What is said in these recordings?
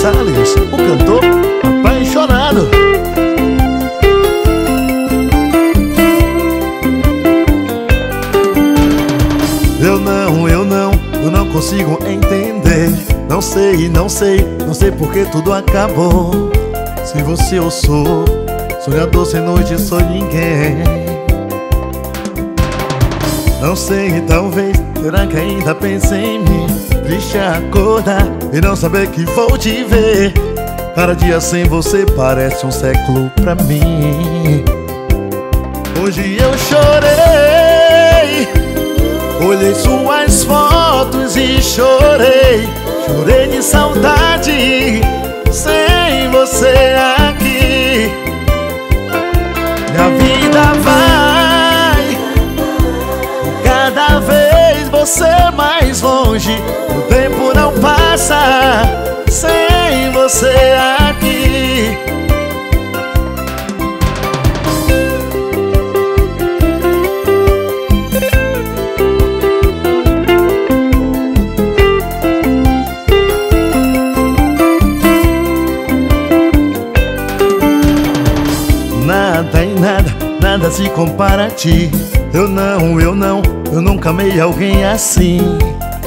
Salles, o cantor apaixonado. Eu não, eu não, eu não consigo entender. Não sei, não sei, não sei porque tudo acabou. Se você eu sou, sonhador sem noite, sou ninguém Não sei, talvez, será que ainda pensa em mim? Triste acordar e não saber que vou te ver. Cada dia sem você parece um século pra mim. Hoje eu chorei Olhei suas fotos e chorei. Chorei de saudade Sem você passa Sem você aqui. Nada e nada, nada se compara a ti. Eu não, eu não, eu nunca amei alguém assim.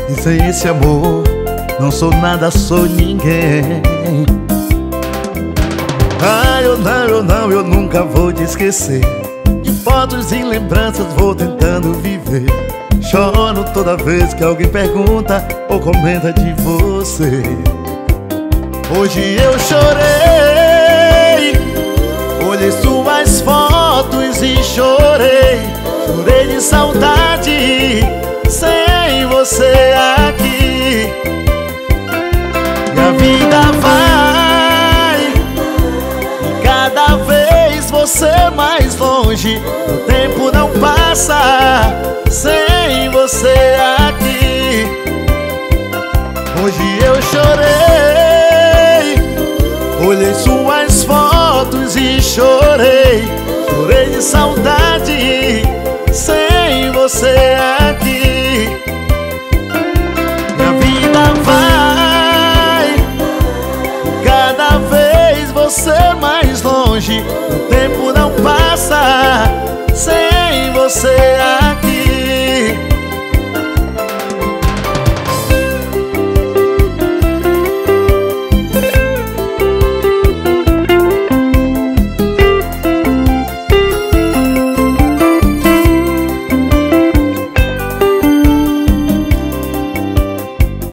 E sem esse amor, não sou nada, sou ninguém. Ah, eu não, eu não, eu nunca vou te esquecer. De fotos e lembranças vou tentando viver. Choro toda vez que alguém pergunta ou comenta de você. Hoje eu chorei Olhei suas fotos e chorei. Chorei de saudade o tempo não passa sem você aqui. Hoje eu chorei, olhei suas fotos e chorei, chorei de saudade sem você aqui. Minha vida vai cada vez você mais longe passar sem você.